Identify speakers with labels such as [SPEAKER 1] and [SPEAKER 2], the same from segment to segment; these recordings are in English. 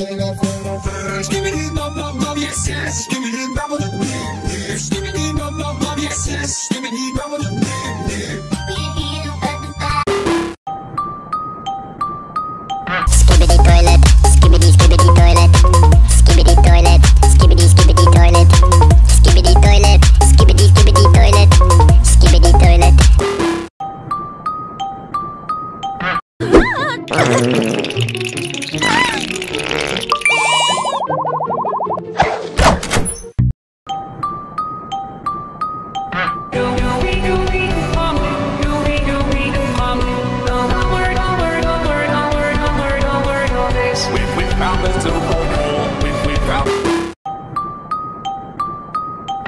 [SPEAKER 1] yes, yes.
[SPEAKER 2] Give me the number, yes, yes. Give me the number, yes, yes. Give me the number, yes, yes.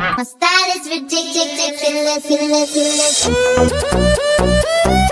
[SPEAKER 3] My
[SPEAKER 1] style is ridiculous, ridiculous, ridiculous.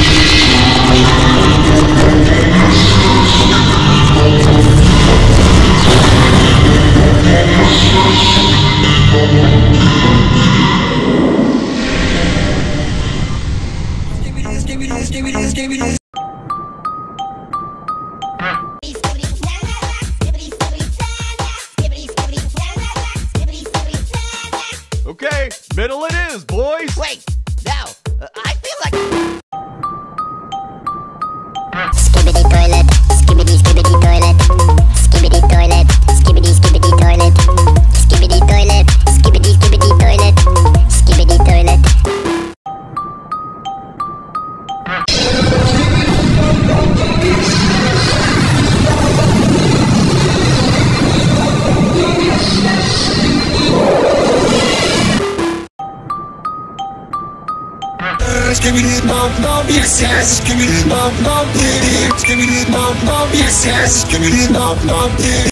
[SPEAKER 4] this, give me this, give me this.
[SPEAKER 5] Okay, middle it is, boys.
[SPEAKER 6] Wait, now uh, I
[SPEAKER 2] bam bam bir ses gümrü bam bam derim gümrü bam bam bir ses gümrü bam bam derim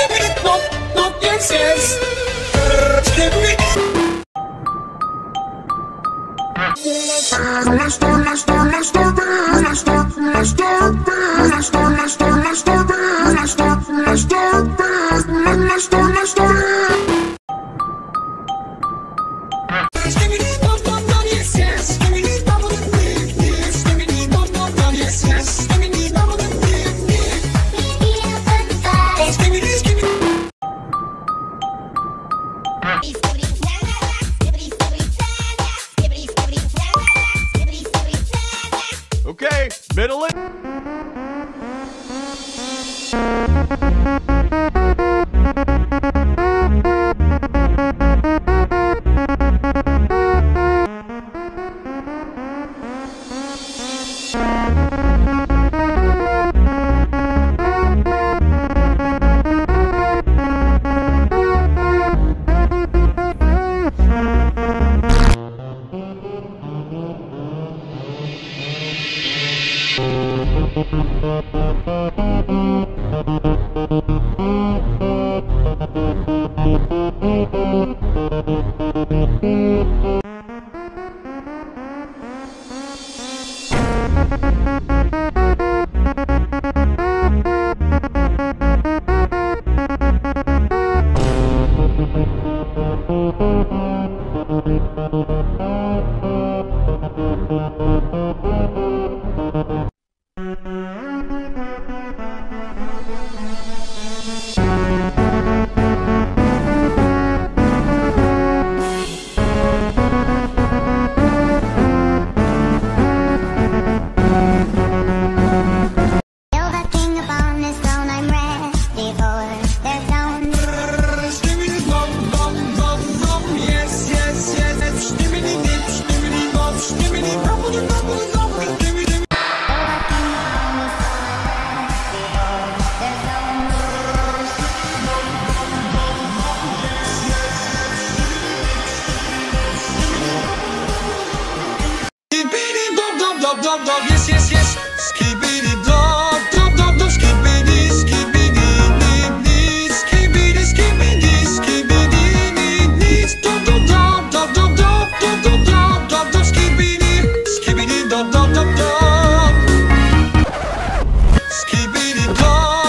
[SPEAKER 2] pienses, no, no pienses.
[SPEAKER 1] Con las, con las,
[SPEAKER 2] Vamos. 多